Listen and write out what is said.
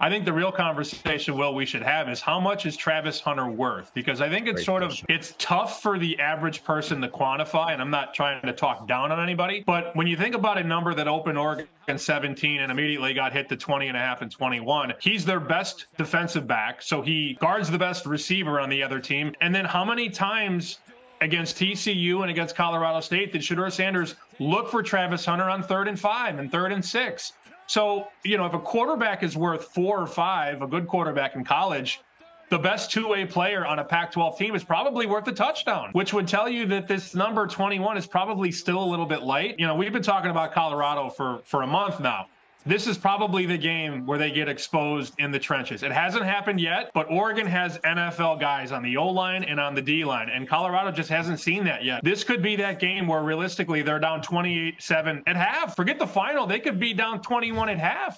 I think the real conversation, Will, we should have is how much is Travis Hunter worth? Because I think it's Great sort question. of it's tough for the average person to quantify, and I'm not trying to talk down on anybody, but when you think about a number that opened Oregon 17 and immediately got hit to 20 and a half and 21, he's their best defensive back, so he guards the best receiver on the other team. And then how many times against TCU and against Colorado State did Shedeur Sanders look for Travis Hunter on third and five and third and six? So, you know, if a quarterback is worth four or five, a good quarterback in college, the best two way player on a Pac 12 team is probably worth a touchdown, which would tell you that this number 21 is probably still a little bit light. You know, we've been talking about Colorado for, for a month now this is probably the game where they get exposed in the trenches. It hasn't happened yet, but Oregon has NFL guys on the O line and on the D line, and Colorado just hasn't seen that yet. This could be that game where realistically they're down 28 7 at half. Forget the final, they could be down 21 at half.